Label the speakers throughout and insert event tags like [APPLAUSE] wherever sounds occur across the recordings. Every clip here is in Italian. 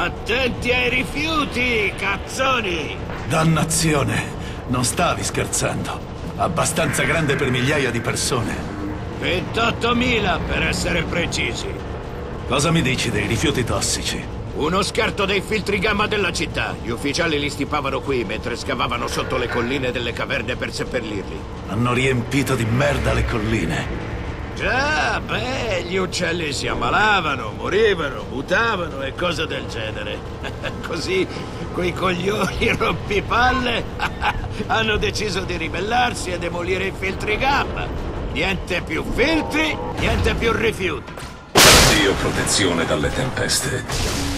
Speaker 1: Attenti ai rifiuti, cazzoni!
Speaker 2: Dannazione! Non stavi scherzando. Abbastanza grande per migliaia di persone.
Speaker 1: 28.000 per essere precisi.
Speaker 2: Cosa mi dici dei rifiuti tossici?
Speaker 1: Uno scarto dei filtri gamma della città. Gli ufficiali li stipavano qui mentre scavavano sotto le colline delle caverne per seppellirli.
Speaker 2: Hanno riempito di merda le colline.
Speaker 1: Già, beh, gli uccelli si ammalavano, morivano, mutavano e cose del genere. [LAUGHS] Così quei coglioni [LAUGHS] rompipalle [LAUGHS] hanno deciso di ribellarsi e demolire i filtri gamma. Niente più filtri, niente più rifiuti.
Speaker 3: Addio protezione dalle tempeste.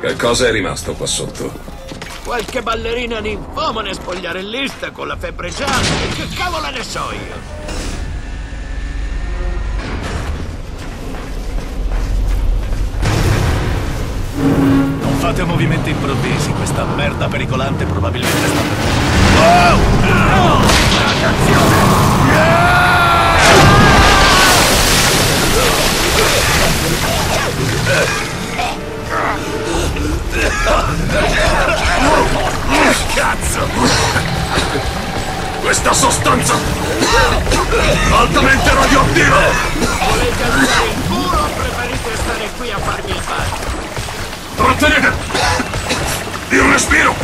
Speaker 3: Che cosa è rimasto qua sotto?
Speaker 1: Qualche ballerina ninfomane spogliarellista con la febbre gialla. Che cavolo ne so io?
Speaker 2: Fate movimenti improvvisi, questa merda pericolante probabilmente sta per... Oh!
Speaker 3: Cazzo! Questa sostanza altamente radioattiva! Trattenete il respiro!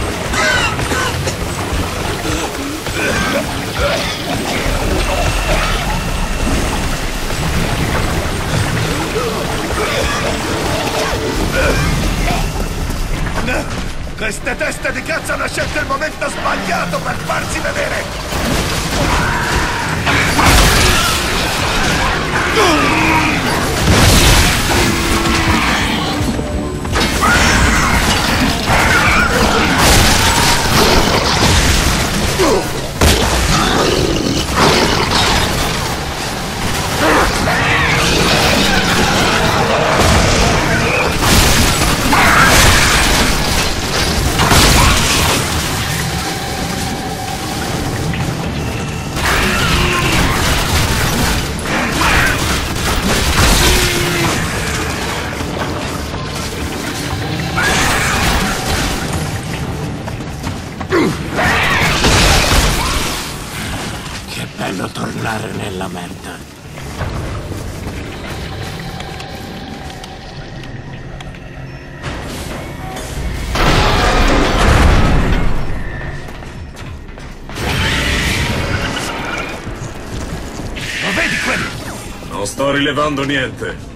Speaker 2: Queste teste di cazzo hanno scelto il momento sbagliato per farsi vedere!
Speaker 1: Tornare nella merda.
Speaker 2: Lo vedi quello?
Speaker 3: Non sto rilevando niente.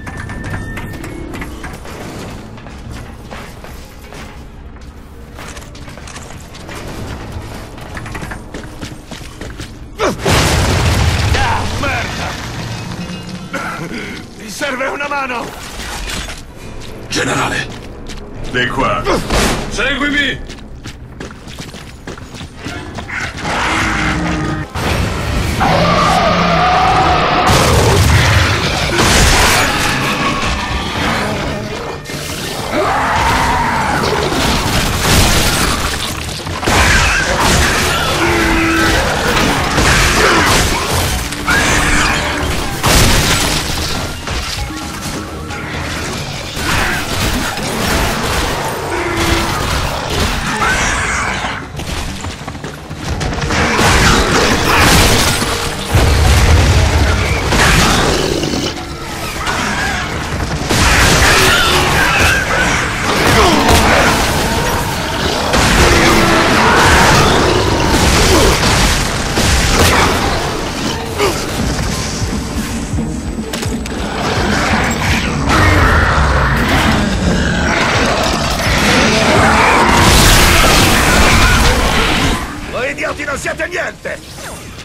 Speaker 2: Serve una mano!
Speaker 3: Generale! Di qua! Seguimi!
Speaker 2: Idioti non siete niente!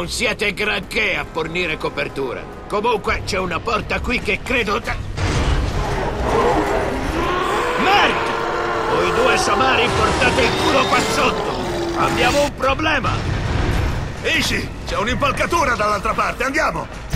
Speaker 1: Non siete granché a fornire copertura. Comunque c'è una porta qui che credo... Merda! Voi due somari portate il culo qua sotto! Abbiamo un problema!
Speaker 2: Ishi, c'è un'impalcatura dall'altra parte, andiamo!